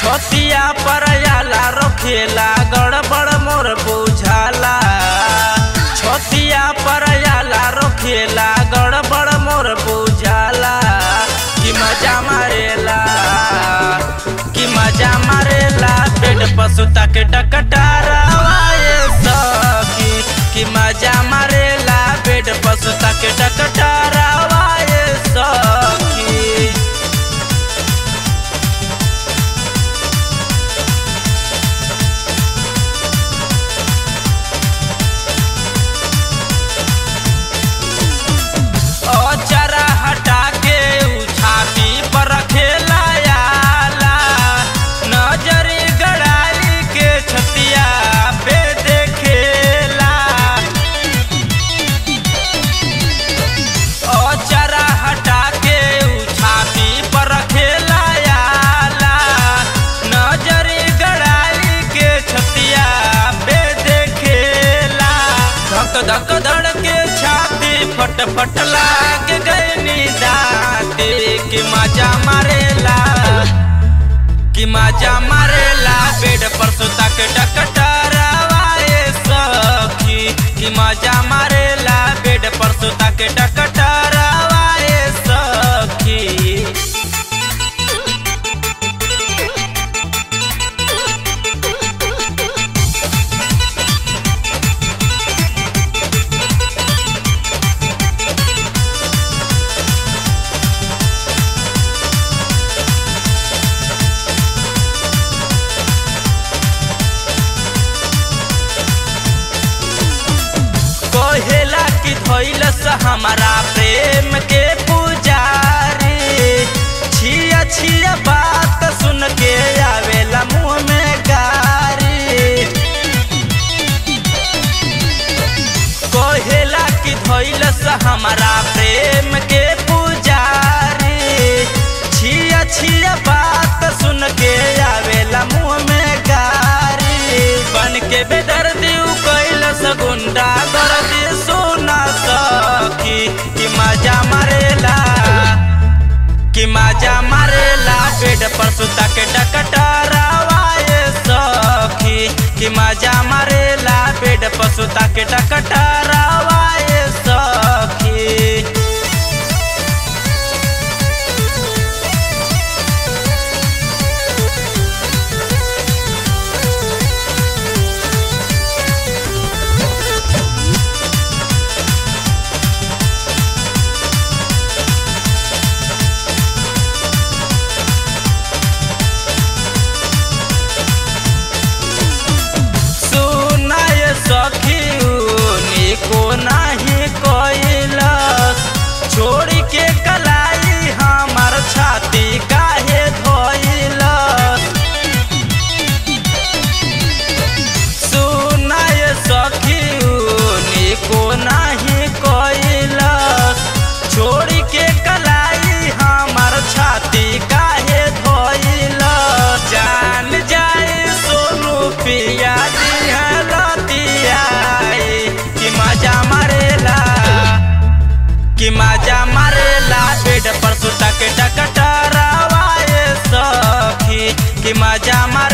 छोटिया पर रखेला गड़बड़ তাকে ডাকাটা फटफट लाग गई दाते कि मज़ा मारेला, कि मज़ा मारेला। बेड पर सुता के डकटरावाए सखी, कि मज़ा मारेला। हमारा प्रेम। मारेला बेड पशु ताके डकटरावा सखी। कि माजा मारेला बेड पर सुता के टकटरावाए सखी की मज़ा मारे